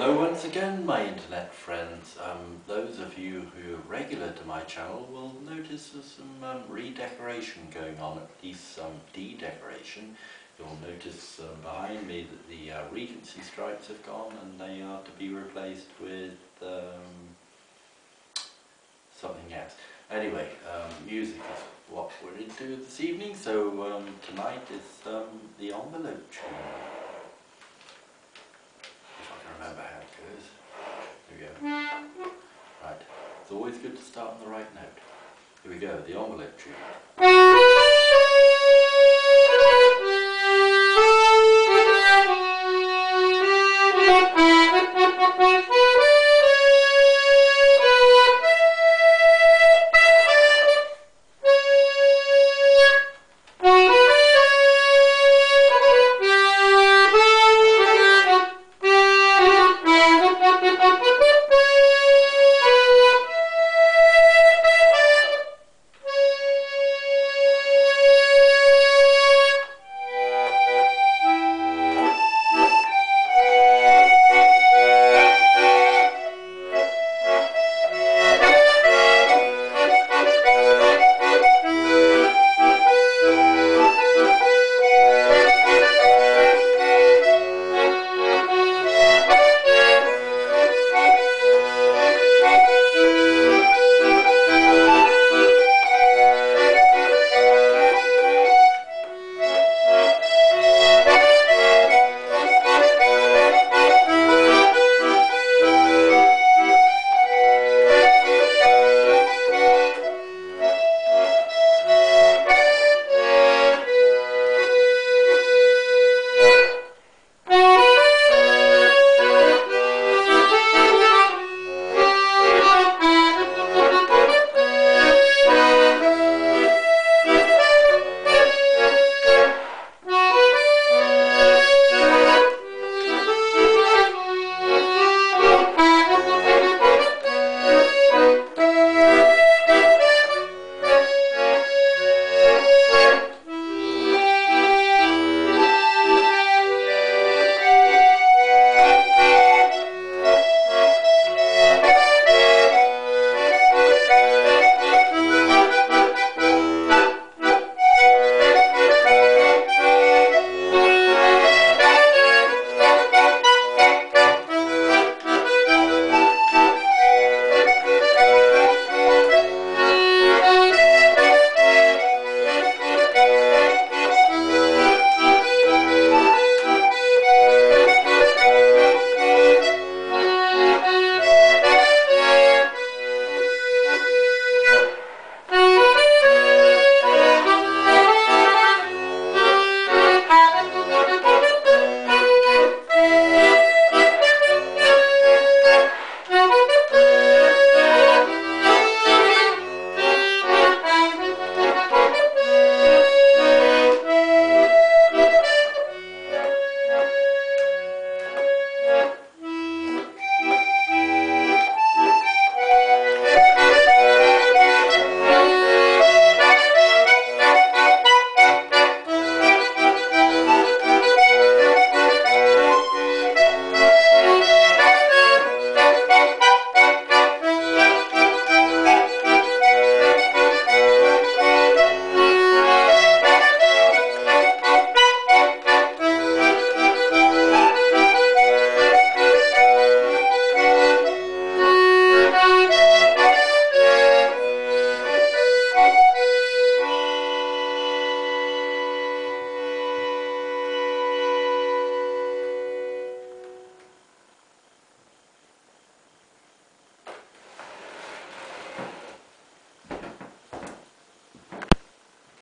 Hello once again, my internet friends. Um, those of you who are regular to my channel will notice there's some um, redecoration going on, at least some de-decoration. You'll notice um, behind me that the uh, Regency stripes have gone and they are to be replaced with um, something else. Anyway, um, music is what we're into this evening, so um, tonight is the envelope tune. Always good to start on the right note. Here we go, the envelope tune.